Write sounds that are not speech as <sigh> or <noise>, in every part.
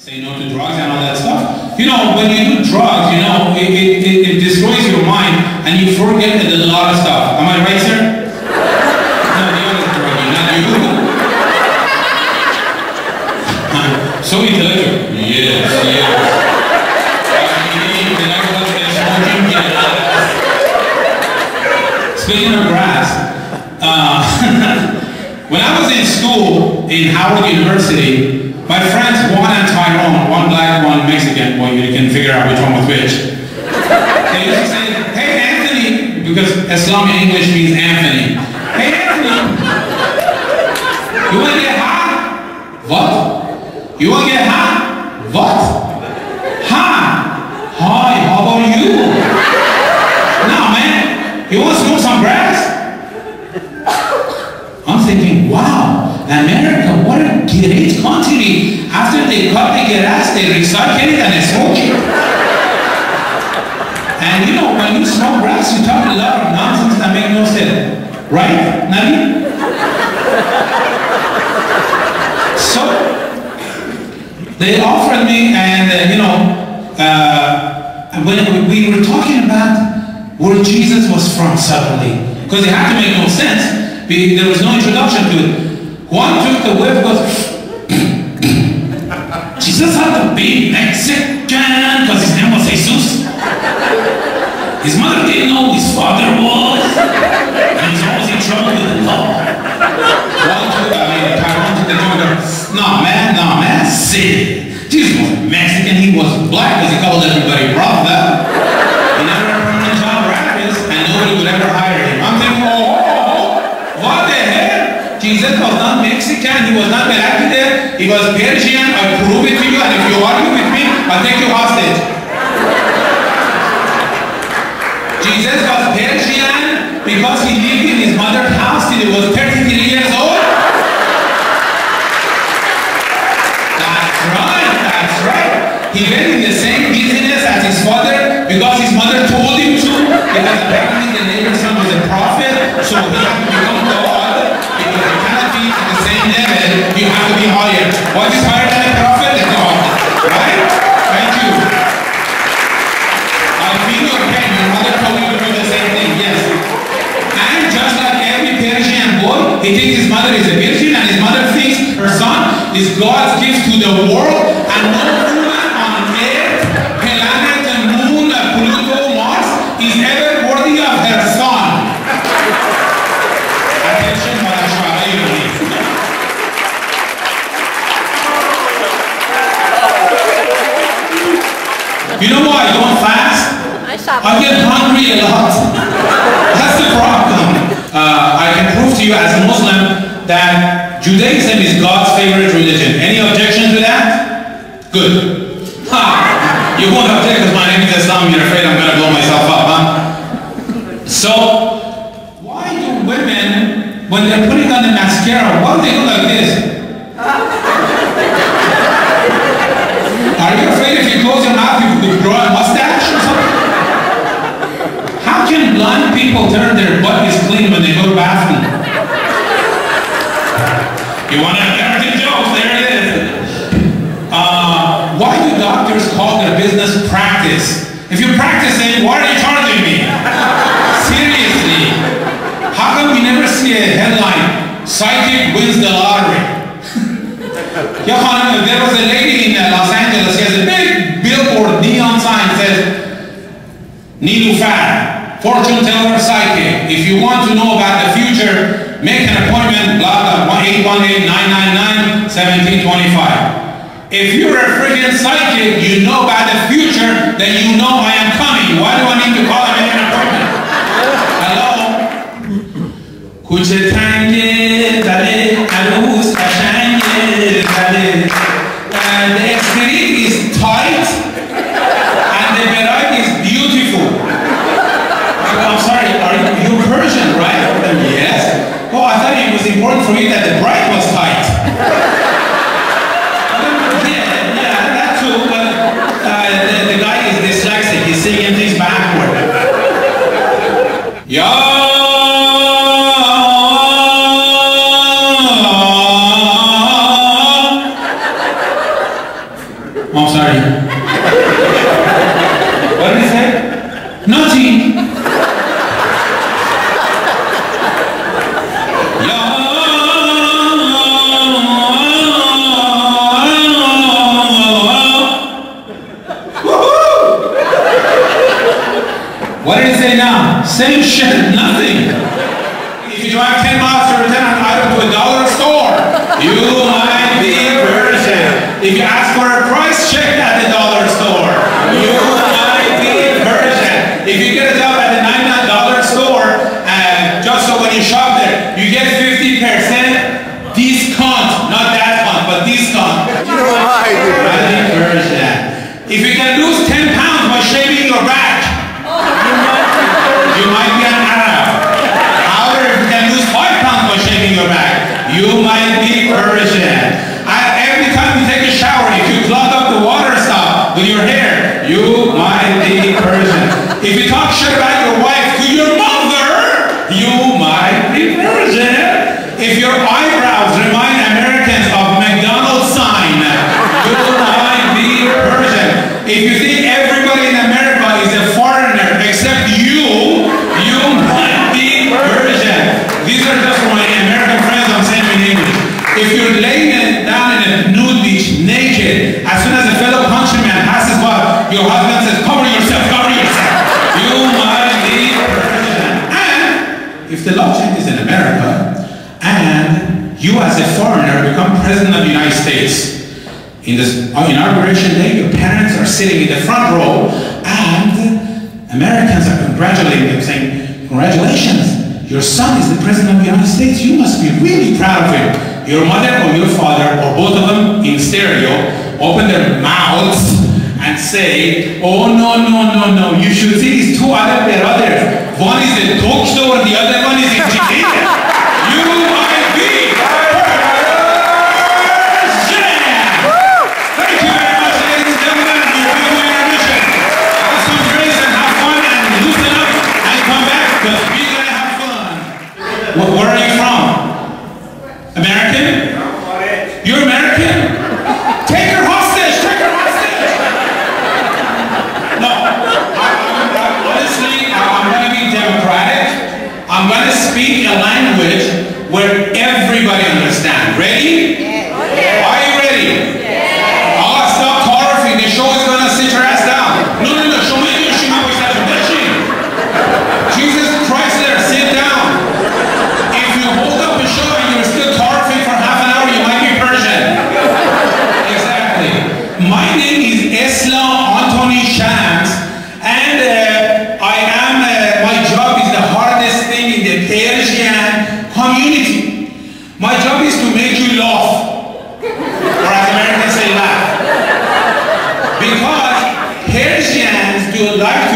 say no to drugs and all that stuff. You know, when you do drugs, you know, it, it, it, it destroys your mind and you forget a lot of stuff. Am I right, sir? no, the other drug, not you. <laughs> so intellectual. Yes, yes. Speaking of grass, uh, <laughs> when I was in school in Howard University, my friends Juan and Tyrone, one black, one Mexican, well you can figure out which one was which. They used to say, hey Anthony, because Islam in English means Anthony. Hey Anthony, you wanna get high? What? You wanna get high? What? Hi. Hi, how about you? No man, you wanna smoke some grass? I'm thinking, wow, America, great country. After they cut the grass, they recycle it and they smoke it. And you know, when you smoke grass, you talk a lot of nonsense that make no sense. Right, Nabi? So, they offered me, and uh, you know, uh, when we were talking about where Jesus was from suddenly, because it had to make no sense, there was no introduction to it. One took the whip goes, Jesus had to be Mexican because his name was Jesus. His mother didn't know who his father was. And he's always in trouble with the law. One took, I mean, Tyrone took the joint no man, no man, see. Jesus was Mexican, he was black because he called everybody brother. He never had a permanent job practice and nobody would ever hire him. I'm thinking, oh, what the hell? Jesus was not Mexican, he was not Melankide, he was Persian, I prove it to you, and if you argue with me, I'll take you hostage. Jesus was Persian because he lived in his mother's house till he was 33 years old. That's right, that's right. He went in the same business as his father because his mother told him to, because apparently the neighbor's son was a prophet, so he had to become God, because you cannot be at the same level, you have to be higher. What is higher than a prophet? A God. Right? Thank you. I feel your pain. Your mother told you to do the same thing. Yes. And just like every Persian boy, he thinks his mother is a virgin and his mother thinks her son is God's gift to the world I get hungry a lot. That's the problem. Uh, I can prove to you as a Muslim that Judaism is God's favorite religion. Any objection to that? Good. Ha! You won't object because my name is Islam. You're afraid I'm going to blow myself up, huh? So, why do women, when they're putting on the mascara, why do they look like this? Are you afraid if you close your mouth, you could grow a mustache or something? How can blind people turn their butt is when they go to bathroom? You want an American joke? There it is. Uh, why do doctors call their business practice? If you're practicing, why are you charging me? Seriously. How come we never see a headline, psychic wins the lottery? <laughs> Khanum, there was a lady in uh, Los Angeles, she has a big billboard, neon fortune teller psychic. If you want to know about the future, make an appointment, blah, blah, 818-999-1725. If you're a freaking psychic, you know about the future, then you know I am coming. Why do I need to call and make an appointment? Hello? And the spirit is taught for me that the bride was tight. <laughs> yeah, yeah, that too, but uh, the, guy is dyslexic, he's singing things. Yeah. I'm sorry. what did he say? Nothing. Same shit, nothing. If you drive 10 miles to return an item to a dollar store, you might be Persian. If you ask for a price check at the dollar store, you might be Persian. If you get a job at the $99 store, and just so when you shop there, you get 50% discount, not that one, but discount. You know why, dude? Mighty Persian. If you can lose 10 pounds by shaving your back, you might be an Arab. However, if you can lose 5 pounds by shaving your back, you might be Persian. And every time you take a shower, if you clog up the water with your hair, you might be Persian. If you talk shit about your wife to your mother, you might be Persian. If your if the law changes in America, and you as a foreigner become president of the United States, in this on inauguration day, your parents are sitting in the front row, and Americans are congratulating them, saying, congratulations, your son is the president of the United States. You must be really proud of him. Your mother or your father, or both of them in stereo, open their mouths and say, oh no, no, no, no, you should see these two other brothers. One is in Tokyo and the other one is <laughs> in Japan. you might be. Thank you very much, ladies and gentlemen. You're doing your intermission. Have some drinks and have fun and loosen up and come back because we're gonna have fun. Where are you from? American? You're American? Take her hostage! Take her hostage! No, I, I- I- honestly, I- I'm gonna be democratic. I'm gonna speak a language where everybody understands. Ready? Are you ready? Oh, stop coughing. The show is gonna sit your ass down. No, no, no. Show me your shima Jesus Christ, there, sit down. If you hold up a show and you're still coughing for half an hour, you might be Persian. Exactly. My name is Islam Anthony Shams, and uh, I am. Uh, my job is the hardest thing in the Persian community. My job is to make you laugh or as Americans say laugh. Because Persians do like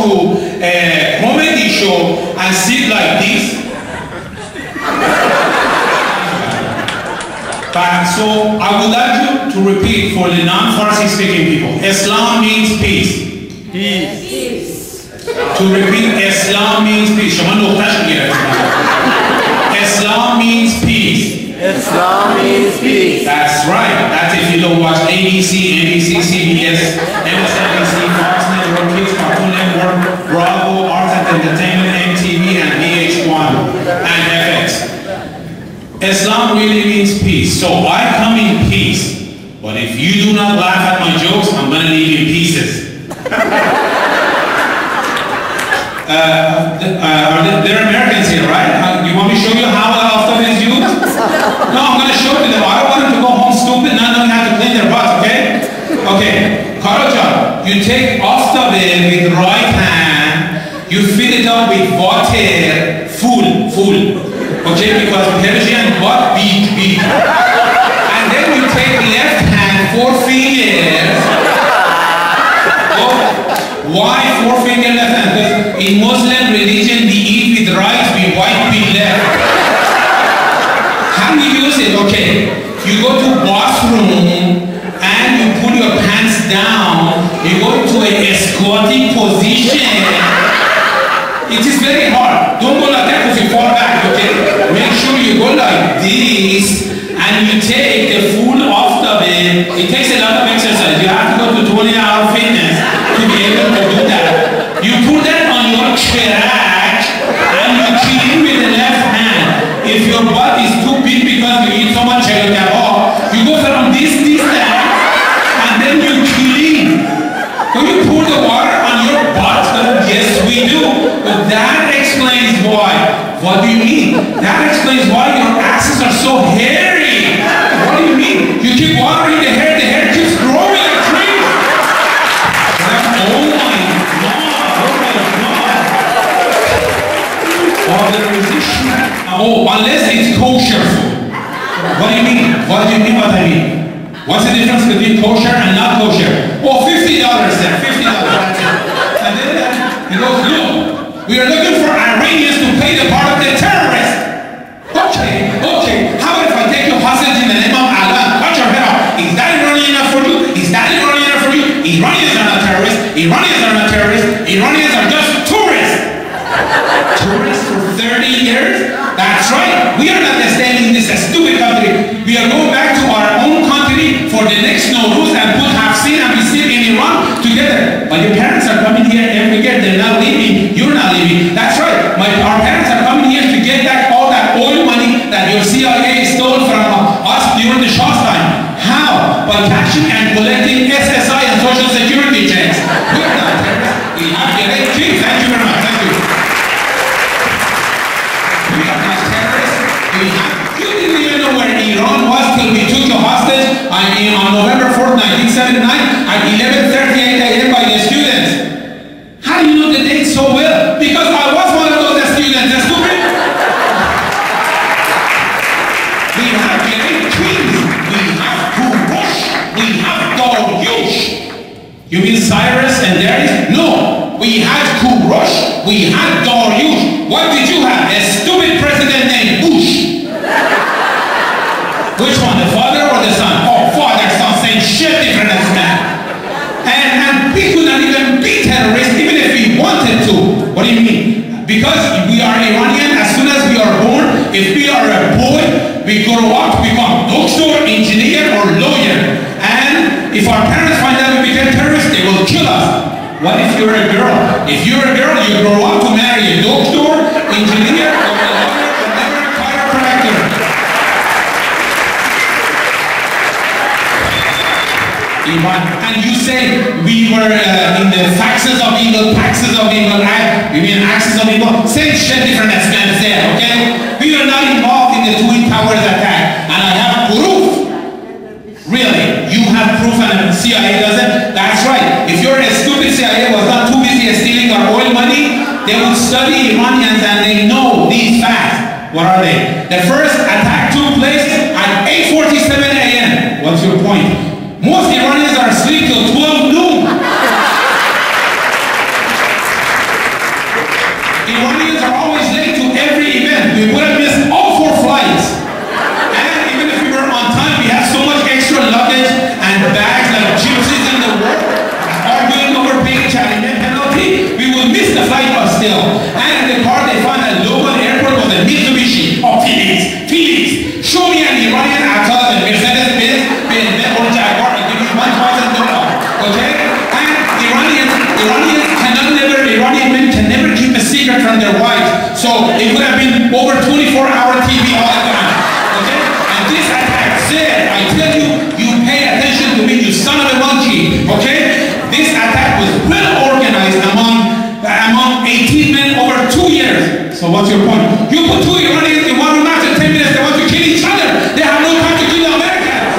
to eh, comedy show and sit like this. but so I would like you to repeat for the non-Farsi speaking people. Islam means peace. Peace. peace. To repeat, Islam means peace. Islam means peace. Islam means peace. That's right. That's if you don't watch ABC, NBC, CBS, MSNBC. Entertainment, MTV, and VH1, and FX. Islam really means peace. So I come in peace. But if you do not laugh at my jokes, I'm going to leave you in pieces. Uh, uh, there, are Americans here, right? Uh, you want me to show you how Al-Aftab is used? No, I'm going to show you them. I don't want them to go home stupid, of them have to clean their butts, okay? Okay, Karajan, you take Aftab with right hand, you fill it with water, full, full, okay? Because Persian butt beat, beat. And then you take left hand, four fingers, Oh, why four finger left hand? Because in Muslim religion, we eat with right, we wipe with left. How you use it? Okay, you go to bathroom and you put your pants down. You go to a squatting position. It is very hard. Don't go like that because you fall back, okay? Make sure you go like this and you take the full off the bed. It takes a lot of exercise. You have to go to 20 hour fitness to be able to do that. You put that on your crack and you clean with the left hand. If your butt is too big What do you mean? That explains why your asses are so hairy. What do you mean? You keep watering the hair, the hair keeps growing like trees. Oh my God! Oh my God! Oh, there is this shit. Oh, unless it's kosher food. What do you mean? What do you mean what I mean? What's the difference between kosher and not kosher? Oh, $50 then, $50. And then he goes, look, we are looking for Iranians Iranians are not terrorists. Iranians are just tourists. <laughs> Tourists for 30 years? That's right. We are Cashing and collecting SSI and Social Security checks. We are not. We get thank you very much. Thank you. We are not terrorists. We have, you didn't even know where Iran was till we took you hostage on, November 4th, 1979 at 11.38 a.m. by the students. How do you know the And Darius? No. We had Kurush. We had Daryush. What did you have? A stupid president named Bush. Which one? The father or the son? Oh, father, son, same shit, different as man. And, and we could not even be terrorists even if we wanted to. What do you mean? Because we are Iranian, as soon as we are born, if we are a boy, we grow up become doctor, engineer, or lawyer. If our parents find out we became terrorists, they will kill us. What if you're a girl? If you're a girl, you grow up to marry a doctor, engineer, or a lawyer, or a chiropractor. Iman. And you say we were uh, in the faxes of evil, paxes of evil, act, you mean axis of evil? Same shit, different as man said, okay? We are not involved in the Twin Towers attack. And I have proof. Really? Have proof and CIA doesn't? That's right. If your stupid CIA was not too busy stealing our oil money, they would study Iranians and they know these facts. What are they? The first attack took place at 8.47 a.m. What's your point? Most Iranians are asleep till 12 noon. So what's your point? You put two Iranians in one room after 10 minutes, they want to kill each other. They have no time to kill the Americans.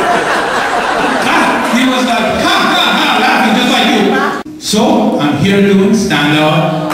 <laughs> He was like, ha ha ha, laughing just like you. So I'm here doing stand up